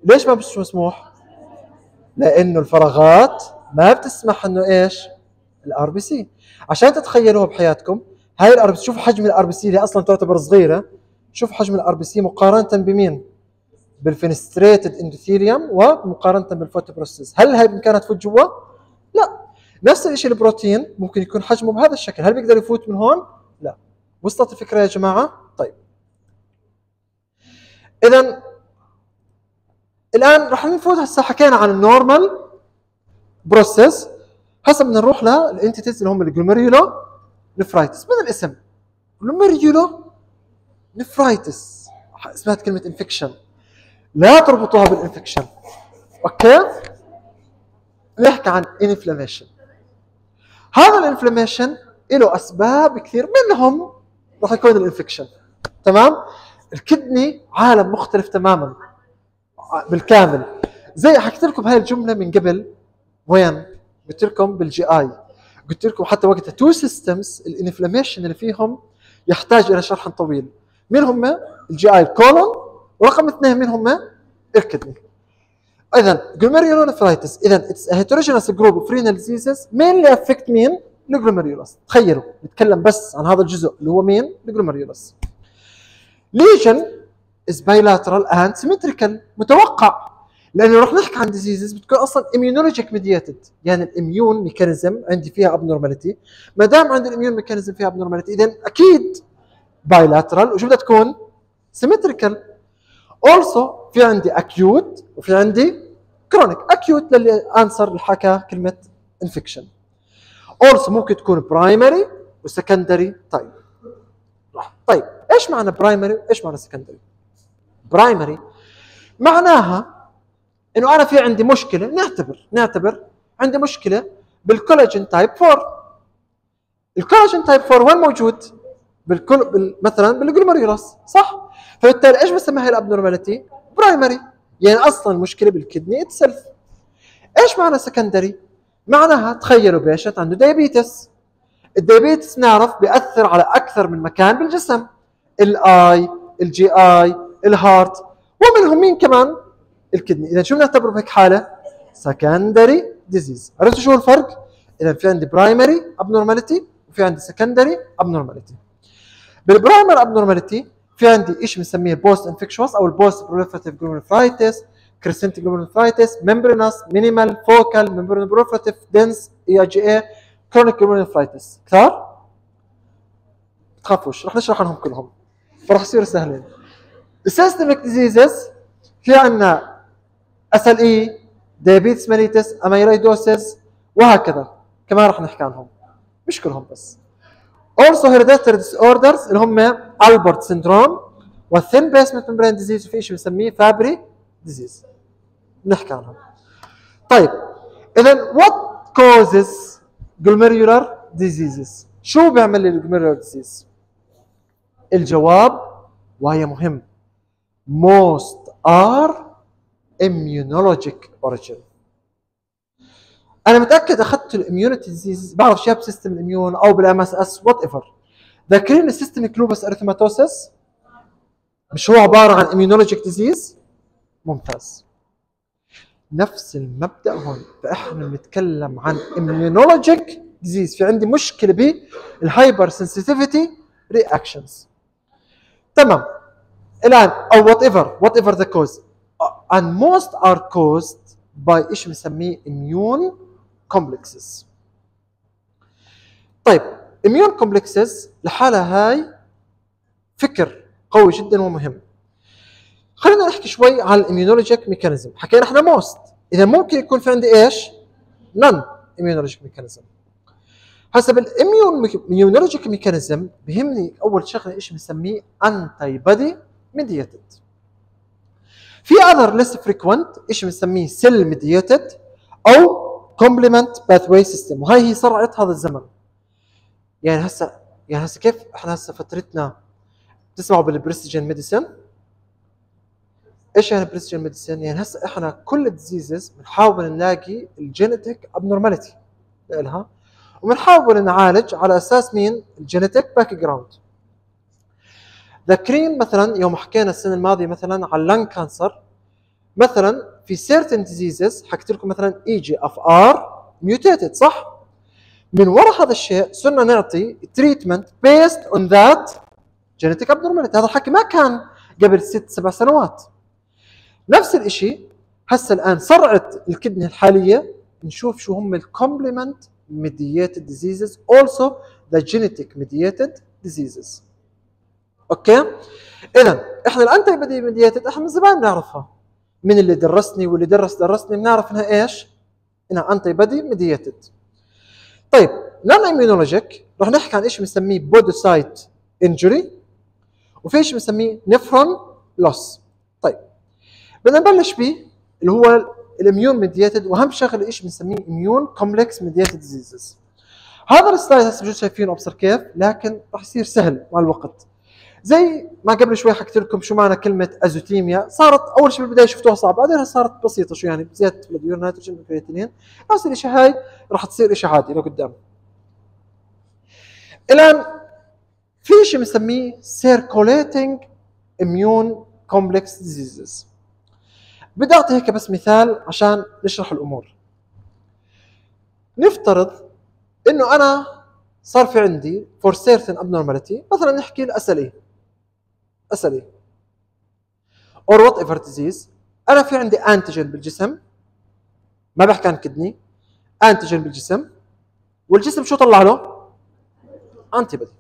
ليش ما مش مسموح؟ لأنه الفراغات ما بتسمح إنه إيش؟ ال RBC عشان تتخيلوها بحياتكم هاي ال RBC شوفوا حجم ال RBC اللي أصلا تعتبر صغيرة. شوف حجم ال RBC مقارنة بمين؟ بال fenestrated endothelium ومقارنة بال foot process هل هي بإمكانها تفوت جوا؟ لا نفس الشيء البروتين ممكن يكون حجمه بهذا الشكل هل بيقدر يفوت من هون؟ لا وصلت الفكرة يا جماعة؟ طيب اذا الآن رح نفوت هسه حكينا عن ال normal process هسه بدنا نروح لل entities اللي هم ال glomerulonephritis من الاسم glomerulonephritis. اسمها كلمة infection لا تربطوها بال infection okay نحكي عن inflammation هذا ال inflammation له أسباب كثير منهم راح يكون ال infection تمام؟ ال kidney عالم مختلف تماما. بالكامل. زي حكيت لكم هاي الجملة من قبل. وين؟ قلت لكم بال GI قلت لكم حتى وقتها. two systems ال inflammation اللي فيهم يحتاج إلى شرح طويل. مين هم؟ ال GI ال colon. ورقم اثنين مين هم؟ ال kidney اذا glomerulonephritis اذا it's heterogeneous group of renal diseases mainly affect مين؟ ال glomerulus تخيلوا نتكلم بس عن هذا الجزء اللي هو مين؟ ال glomerulus lesion is bilateral and symmetrical متوقع. لأنه رح نحكي عن diseases بتكون أصلا immunologic mediated يعني ال immune mechanism عندي فيها abnormality ما دام عندي ال immune mechanism فيها abnormality اذا أكيد bilateral وشو بدها تكون؟ symmetrical also في عندي acute وفي عندي chronic acute للي answer اللي حكى كلمة infection also ممكن تكون primary و secondary طيب طيب إيش معنى primary وايش معنى secondary primary معناها إنه أنا في عندي مشكلة. نعتبر نعتبر عندي مشكلة بال collagen type 4 ال collagen type 4 وين موجود؟ بالكل بال... مثلا بال glomerulus صح؟ فبالتالي إيش بسميها ال abnormality؟ primary يعني أصلا المشكلة بال kidney itself إيش معنى secondary؟ معناها تخيلوا patient عنده diabetes ال diabetes نعرف بيأثر على أكثر من مكان بالجسم. ال eye ال GI ال heart ومنهم مين كمان؟ ال kidney. اذا شو بنعتبره بهيك حالة؟ secondary disease عرفتوا شو الفرق؟ اذا في عندي primary abnormality وفي عندي secondary abnormality بال primary abnormality في عندي شيء بنسميه post infectious أو ال post proliferative glomerulonephritis crescentic glomerulonephritis membranous minimal focal membranoproliferative dense IgA chronic glomerulonephritis كثار؟ تخافوش رح نشرح عنهم كلهم. فرح يصيروا سهلين. ال systemic diseases في عندنا SLE diabetes mellitus amyloidosis وهكذا. كمان رح نحكي عنهم. مش كلهم بس. Also hereditary disorders اللي هم Alport syndrome وال thin basement membrane disease وفي شيء بنسميه Fabry disease نحكي عنهم. طيب اذا what causes glomerular diseases شو بيعمل لي glomerular disease الجواب وهي مهم. Most are immunologic origin أنا متأكد أخذت ال immunity disease بعرف شيء ب system ال immune أو بال MSS whatever ذاكرين ال systemic lupus erythematosus مش هو عبارة عن immunologic disease ممتاز. نفس المبدأ هون فإحنا بنتكلم عن immunologic disease في عندي مشكلة بال hypersensitivity reactions تمام. الآن أو whatever whatever the cause and most are caused by إيش بنسميه immune complexes. طيب immune complexes لحالها هاي فكر قوي جدا ومهم. خلينا نحكي شوي عن ال immunologic mechanism حكينا إحنا most إذا ممكن يكون في عندي إيش؟ non immunologic mechanism حسب ال immunologic mechanism بهمني أول شغلة إيش بنسميه؟ antibody mediated في other less frequent إيش بنسميه؟ cell mediated أو complement pathway system. وهي هي صرعة هذا الزمن. يعني هسه يعني هسه كيف إحنا هسه فترتنا بتسمعوا بال precision medicine إيش يعني precision medicine؟ يعني هسه إحنا كل ال diseases بنحاول نلاقي ال genetic abnormality لها وبنحاول نعالج على أساس مين؟ ال genetic background ذاكرين مثلا يوم حكينا السنة الماضية مثلا على ال lung cancer مثلا في certain diseases حكيت لكم مثلا EGFR mutated من وراء هذا الشيء صرنا نعطي treatment based on that genetic abnormality هذا الحكي ما كان قبل ست سبع سنوات. نفس الشيء هسه الآن صرعة ال kidney الحالية نشوف شو هم ال complement mediated diseases also the genetic mediated diseases. أوكي؟ اذا إحنا ال antibody mediated إحنا من زمان بنعرفها من اللي درسني واللي درس درسني بنعرف انها إيش؟ إنها antibody mediated طيب non immunologic رح نحكي عن شيء بنسميه podocyte injury وفي شيء بنسميه nephron loss طيب بدنا نبلش به اللي هو ال immune mediated وأهم شغلة شيء بنسميه immune complex mediated diseases هذا ال slide هسه بجوز شايفينه أبصر كيف لكن راح يصير سهل مع الوقت. زي ما قبل شوي حكيت لكم شو معنى كلمة azotemia صارت أول شيء بالبداية شفتوها صعبه بعدين صارت بسيطة شو يعني زياده ال blood urea nitrogen وال creatinine نفس الشيء هاي راح تصير شيء عادي لقدام الآن في شيء بنسميه circulating immune complex diseases بدي أعطي هيك بس مثال عشان نشرح الأمور. نفترض إنه أنا صار في عندي for certain abnormality مثلا نحكي ال SLE SLE or whatever disease أنا في عندي antigen بالجسم. ما بحكي عن kidney antigen بالجسم. والجسم شو طلع له؟ antibody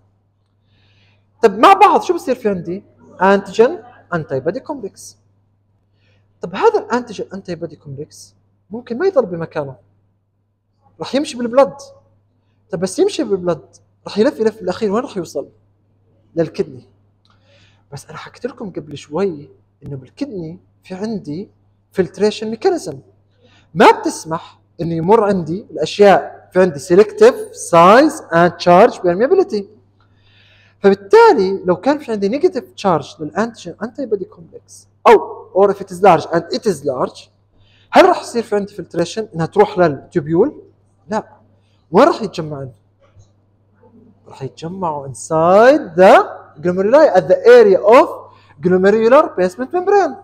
طب مع بعض شو بصير في عندي؟ antigen antibody complex طب هذا ال antigen antibody complex ممكن ما يضل بمكانه. راح يمشي بال blood طب بس يمشي بال blood راح يلف يلف بالأخير. وين راح يوصل؟ لل kidney بس أنا حكيت لكم قبل شوي إنه بال kidney في عندي filtration mechanism ما بتسمح إنه يمر عندي الأشياء في عندي selective size and charge permeability فبالتالي لو كان في عندي negative charge لل antigen antibody complex أو or if it is large and it is large هل راح يصير في عندي filtration إنها تروح لل tubule؟ لا وين راح يتجمعون؟ راح يتجمعوا inside the glomeruli at the area of glomerular basement membrane.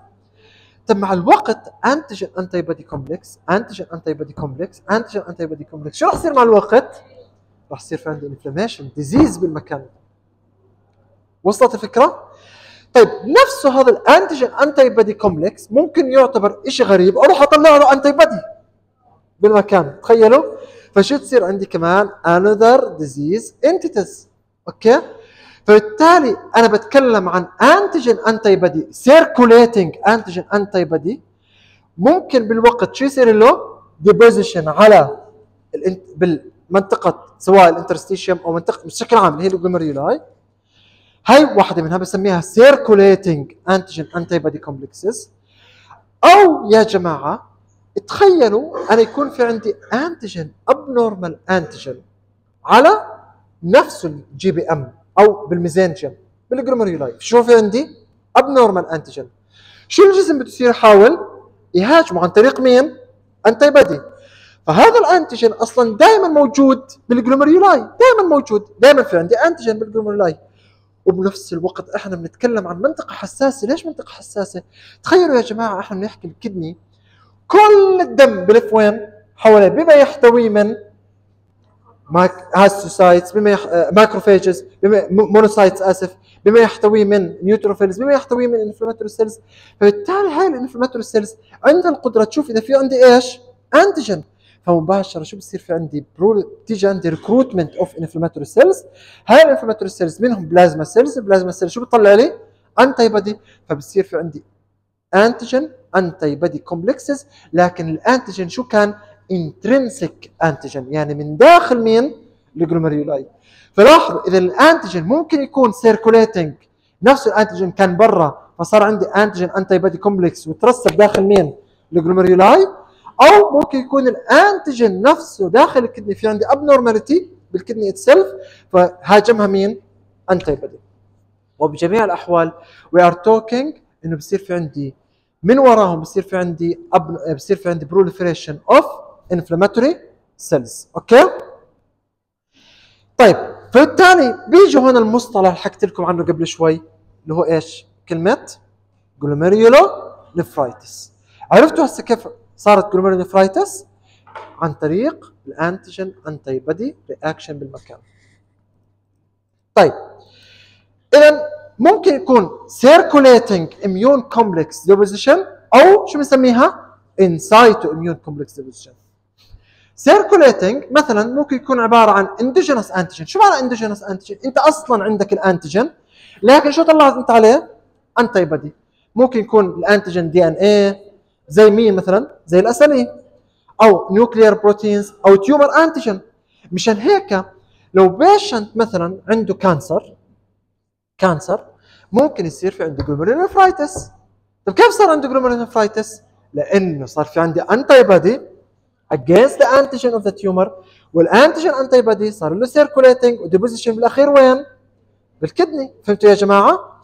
طب مع الوقت antigen antibody complex antigen antibody complex antigen antibody complex شو راح يصير مع الوقت؟ راح يصير في عندي inflammation disease بالمكان. وصلت الفكرة؟ طيب نفسه هذا ال antigen antibody complex ممكن يعتبر شيء غريب. أروح أطلع له antibody بالمكان. تخيلوا؟ فشو تصير عندي كمان؟ Another disease entities أوكي؟ فبالتالي أنا بتكلم عن antigen antibody circulating antigen antibody ممكن بالوقت شو يصير له؟ deposition على بالمنطقة سواء ال interstitium أو منطقة بشكل عام اللي هي ال glomeruli هاي. واحدة منها بسميها circulating antigen antibody complexes أو يا جماعة تخيلوا أنا يكون في عندي antigen abnormal antigen على نفس ال GBM أو بال mesangium بال glomeruli شو في عندي abnormal antigen شو الجسم بده يصير يحاول يهاجمه عن طريق مين antibody فهذا ال antigen أصلا دائما موجود بال glomeruli دائما موجود دائما في عندي antigen بال glomeruli وبنفس الوقت إحنا بنتكلم عن منطقة حساسة. ليش منطقة حساسة؟ تخيلوا يا جماعة إحنا بنحكي ال kidney كل الدم بلف وين حواليه بما يحتوي من histiocytes بما يح... macrophages بما monocytes أسف. بما يحتوي من neutrophils بما يحتوي من inflammatory cells فبالتالي هاي ال inflammatory cells عندها القدره تشوف إذا في عندي إيش؟ antigen فمباشرة شو بصير في عندي؟ بتيجي عندي recruitment of inflammatory cells هاي ال inflammatory cells منهم plasma cells ال plasma cells شو بتطلع لي؟ antibody فبصير في عندي antigen antibody complexes لكن ال antigen شو كان؟ intrinsic antigen يعني من داخل مين؟ ال glomeruli فلاحظوا إذا ال antigen ممكن يكون circulating نفس ال antigen كان برا فصار عندي antigen antibody complex وترسب داخل مين؟ ال glomeruli أو ممكن يكون ال antigen نفسه داخل ال kidney في عندي abnormality بال kidney itself فهاجمها مين؟ antibody وبجميع الأحوال we are talking إنه بصير في عندي من وراهم بصير في عندي. بصير في عندي proliferation of inflammatory cells أوكي طيب فبالتالي بيجي هون المصطلح اللي حكيت لكم عنه قبل شوي اللي هو إيش؟ كلمة glomerulonephritis عرفتوا هسه كيف صارت glomerulonephritis عن طريق ال antigen antibody reaction بالمكان. طيب اذا ممكن يكون circulating immune complex deposition أو شو بنسميها؟ in situ immune complex deposition. Circulating مثلا ممكن يكون عبارة عن endogenous antigen. شو معنى endogenous antigen أنت أصلا عندك ال antigen لكن شو طلعت أنت عليه؟ antibody ممكن يكون ال antigen DNA زي مين مثلا؟ زي الاسلي أو nuclear proteins أو tumor antigen مشان هيك لو patient مثلا عنده cancer cancer ممكن يصير في عنده glomerulonephritis طيب كيف صار عنده glomerulonephritis؟ لأنه صار في عندي antibody against the antigen of the tumor وال antigen antibody صار له circulating و deposition بالأخير وين؟ بال kidney فهمتوا يا جماعة؟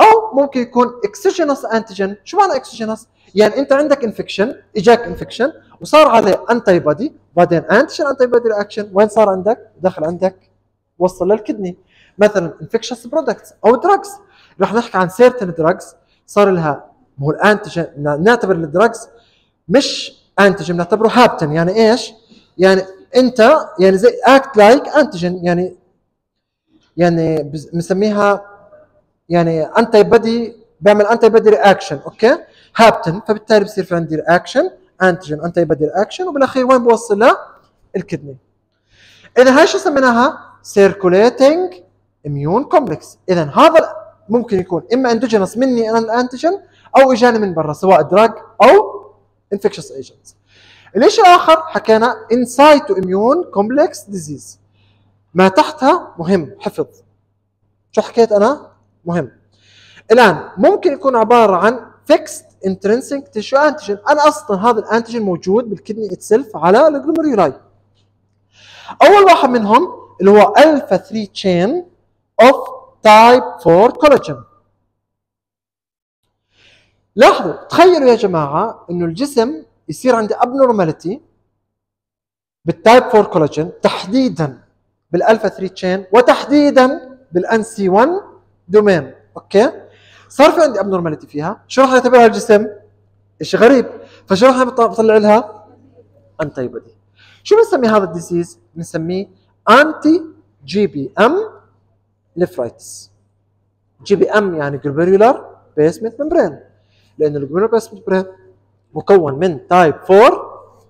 أو ممكن يكون exogenous antigen شو معنى exogenous؟ يعني أنت عندك infection إجاك infection وصار عليه antibody بعدين antigen antibody reaction وين صار عندك؟ دخل عندك وصل لل kidney مثلا infectious products أو drugs رح نحكي عن certain drugs صار لها هو ال antigen نعتبر ال drugs مش antigen نعتبره hapten يعني إيش؟ يعني أنت يعني زي act like antigen يعني يعني بنسميها يعني antibody بيعمل antibody reaction okay hapten فبالتالي بصير في عندي reaction antigen antibody reaction وبالأخير وين بوصل له؟ ال kidney إذا هاي شو سميناها؟ circulating immune complex إذا هذا ممكن يكون إما اندوجينس مني أنا ال antigen أو إجاني من برا سواء drug أو infectious agents الشيء الآخر حكينا in situ immune complex disease ما تحتها مهم حفظ. شو حكيت أنا؟ مهم. الآن ممكن يكون عبارة عن fixed intrinsic tissue antigen أنا أصلا هذا ال antigen موجود بال kidney itself على ال glomeruli أول واحد منهم اللي هو الفا 3 chain of type 4 كولاجين لاحظوا تخيلوا يا جماعة إنه الجسم يصير عندي abnormality بال type 4 كولاجين تحديدا بالالفا 3 chain وتحديدا بال NC1 domain okay؟ صار في عندي abnormality فيها. شو راح يعتبرها الجسم؟ شيء غريب. فشو راح بطلع لها؟ antibody شو بنسمي هذا ال disease بنسميه anti GBM nephritis GBM يعني glomerular basement membrane basement membrane مكون من type 4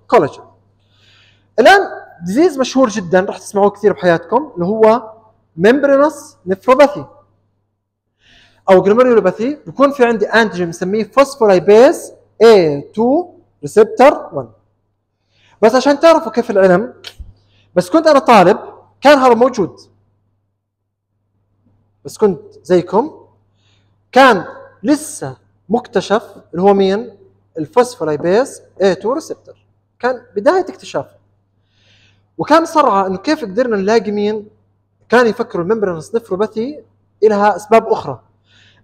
كولاجين الآن disease مشهور جدا راح تسمعوه كثير بحياتكم اللي هو membranous nephropathy أو glomerulopathy بكون في عندي antigen بنسميه phospholipase A2 receptor 1 بس عشان تعرفوا كيف العلم بس كنت أنا طالب كان هذا موجود. بس كنت زيكم كان لسه مكتشف اللي هو مين؟ ال phospholipase A2 receptor كان بداية اكتشافه وكان صرعه إنه كيف قدرنا نلاقي مين؟ كان يفكروا ال membranous nephropathy لها أسباب أخرى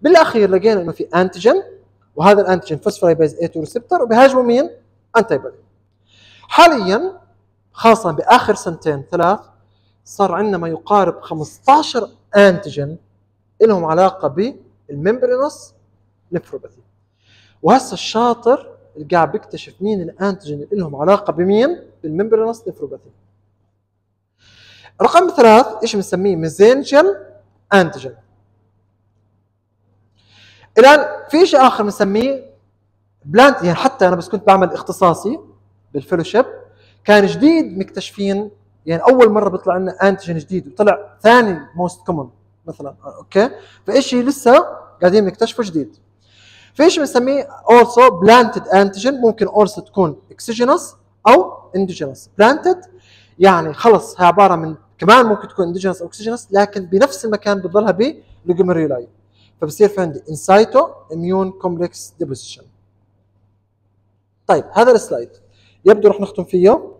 بالأخير لقينا إنه في antigen وهذا ال antigen phospholipase A2 receptor وبيهاجموا مين؟ انتي حاليا خاصة بآخر سنتين ثلاث صار عندنا ما يقارب 15 antigen لهم علاقة بال membranous nephropathy وهسه الشاطر اللي قاعد بيكتشف مين ال antigen اللي لهم علاقة بمين؟ بال membranous nephropathy رقم ثلاث إيش بنسميه؟ mesangial antigen. الآن في شيء آخر بنسميه plant يعني حتى أنا بس كنت بعمل اختصاصي بال fellowship كان جديد مكتشفين يعني أول مرة بيطلع لنا antigen جديد وطلع ثاني most common مثلا okay؟ فشيء لسه قاعدين نكتشفه جديد. شيء بنسميه also planted antigen ممكن also تكون exogenous أو endogenous planted يعني خلص هي عبارة من كمان ممكن تكون endogenous أو exogenous لكن بنفس المكان بتضلها بال glomeruli فبصير في عندي in situ immune complex deposition طيب هذا ال slide. يبدو رح نختم فيه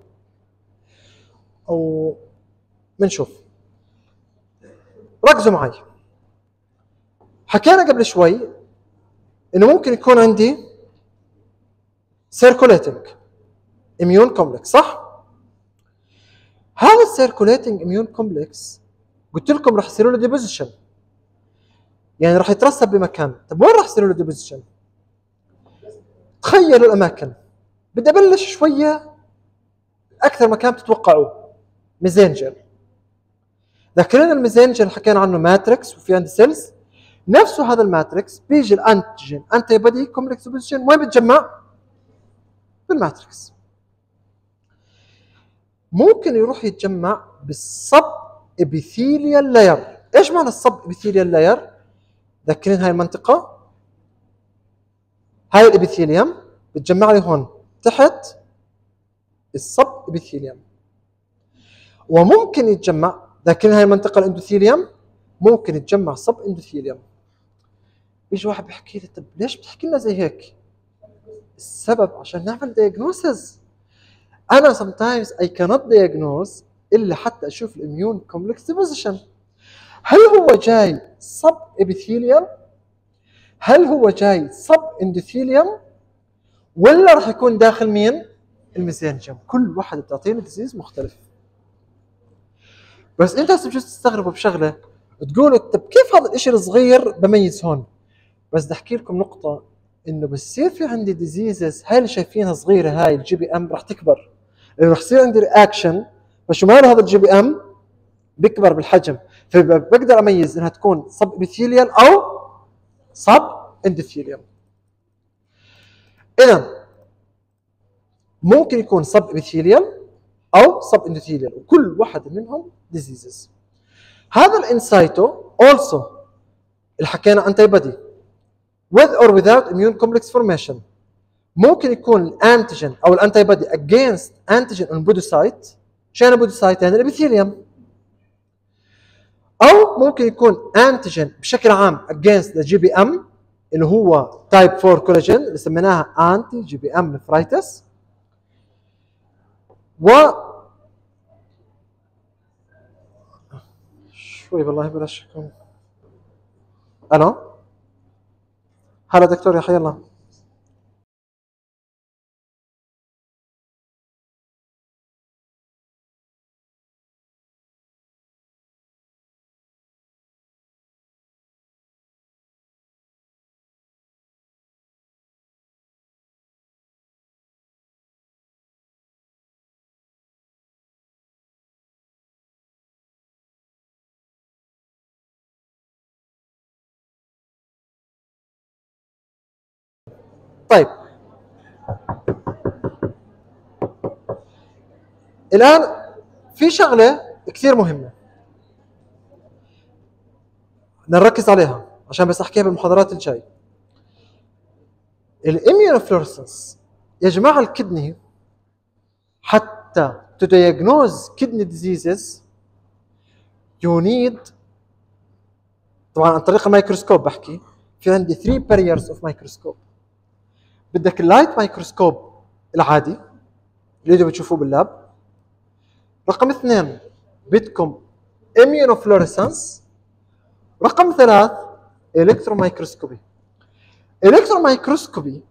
أو بنشوف ركزوا معي. حكينا قبل شوي إنه ممكن يكون عندي circulating immune complex صح؟ هذا ال circulating immune complex قلت لكم راح يصيروا له deposition يعني راح يترسب بمكان. طيب وين راح يصيروا له deposition؟ تخيلوا الأماكن. بدي أبلش شوية أكثر مكان بتتوقعوه mesangial ذاكرين ال mesangial حكينا عنه matrix وفي عندي cells نفسه هذا ال matrix بيجي ال antigen. antibody complex deposition وين بتجمع؟ بال matrix. ممكن يروح يتجمع بال subepithelial layer إيش معنى ال subepithelial layer؟ ذكرين هاي المنطقة. هاي ال epithelium بتجمع لي هون تحت ال subepithelium وممكن يتجمع ذاكرين هاي المنطقة ال endothelium. ممكن يتجمع subendothelium بيجي واحد بيحكي لي طب ليش بتحكي لنا زي هيك؟ السبب عشان نعمل diagnosis أنا sometimes I cannot diagnose إلا حتى أشوف ال immune complex deposition هل هو جاي subepithelium هل هو جاي subendothelium ولا راح يكون داخل مين؟ ال mesangium. كل واحد بتعطيني disease مختلف. بس أنت هسه تستغربوا بشغلة تقولوا طب كيف هذا الشيء الصغير بميز هون؟ بس بدي أحكي لكم نقطة إنه بصير في عندي diseases هاي اللي شايفينها صغيرة هاي ال GBM راح تكبر. لأنه راح يصير عندي reaction فشو ماله هذا ال GBM بيكبر بالحجم. فبقدر أميز إنها تكون subepithelial أو subendothelial اذا ممكن يكون subepithelial أو subendothelial وكل واحد منهم diseases هذا ال in situ also اللي حكينا antibody with or without immune complex formation. ممكن يكون ال antigen أو ال antibody against antigen on podocyte يعني podocyte يعني ال epithelium. أو ممكن يكون antigen بشكل عام against the ام اللي هو type 4 كولاجين اللي سميناها anti-GBM nephritis و شوي والله بلاش ألو؟ هلا دكتور يحيى الله. طيب. الآن في شغلة كثير مهمة. نركز عليها عشان بس أحكيها بالمحاضرات الجاي. ال immunofluorescence يا جماعة ال kidney حتى to diagnose kidney diseases. You need طبعا عن طريق الميكروسكوب بحكي. في عندي 3 barriers of microscope. بدك ال light microscope العادي اللي أنتم بتشوفوه بال lab. رقم اثنين بدكم immunofluorescence رقم ثلاث electron microscopy electron microscopy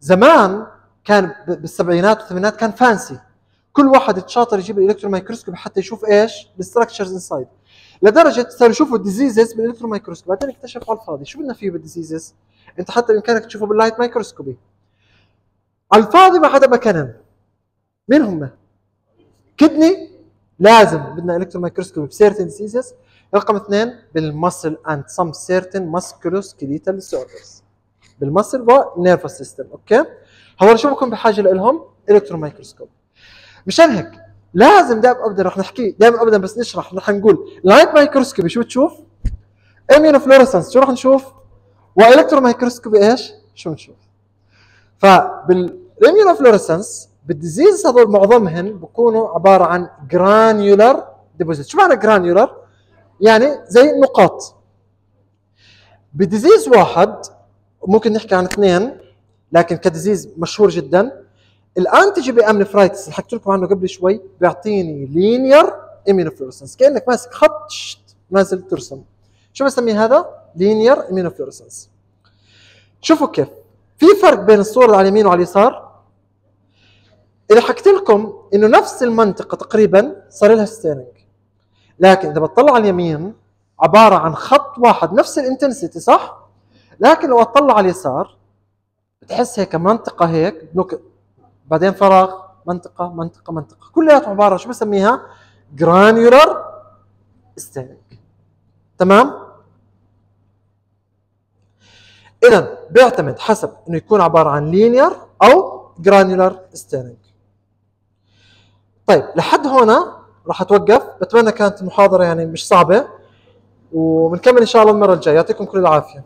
زمان كان بالسبعينات والثمانينات كان fancy كل واحد شاطر يجيب ال electron microscopy حتى يشوف إيش؟ ال structures inside لدرجة صاروا يشوفوا ال diseases بال electron microscopy بعدين اكتشفوا على الفاضي شو بدنا فيه بال diseases انت حتى بإمكانك تشوفه بال light microscopy الفاضي ما حدا مكانهم مين هم؟ kidney لازم بدنا electron microscopy ب certain diseases رقم اثنين بال muscle and some certain musculoskeletal disorders بال muscle وال nervous system okay هول شو بكون بحاجة لهم electron microscope مشان هيك لازم دائما ابدا رح نحكي دائما ابدا بس نشرح رح نقول light microscopy شو تشوف؟ immunofluorescence شو رح نشوف؟ و electron microscopy إيش؟ شو نشوف؟ فبال immunofluorescence بال disease هذول معظمهن بكونوا عبارة عن granular deposit شو معنى granular يعني زي النقاط ب disease واحد ممكن نحكي عن اثنين لكن ك disease مشهور جدا. ال anti-GBM nephritis اللي حكيت لكم عنه قبل شوي بيعطيني linear immunofluorescence كأنك ماسك خط نازل ترسم. شو بسميه هذا؟ linear immunofluorescence شوفوا كيف. في فرق بين الصورة اللي على اليمين وعلى اليسار إذا حكيت لكم إنه نفس المنطقة تقريبا صار لها staining لكن إذا بتطلع على اليمين عبارة عن خط واحد نفس ال intensity صح؟ لكن لو أطلع على اليسار بتحس هيك منطقة هيك نك... بعدين فراغ منطقة منطقة منطقة كلها عبارة شو بسميها؟ granular staining تمام؟ اذا بيعتمد حسب إنه يكون عبارة عن linear أو granular staining طيب لحد هنا راح أتوقف. بتمنى كانت المحاضرة يعني مش صعبة وبنكمل إن شاء الله المرة الجاية. يعطيكم كل العافية.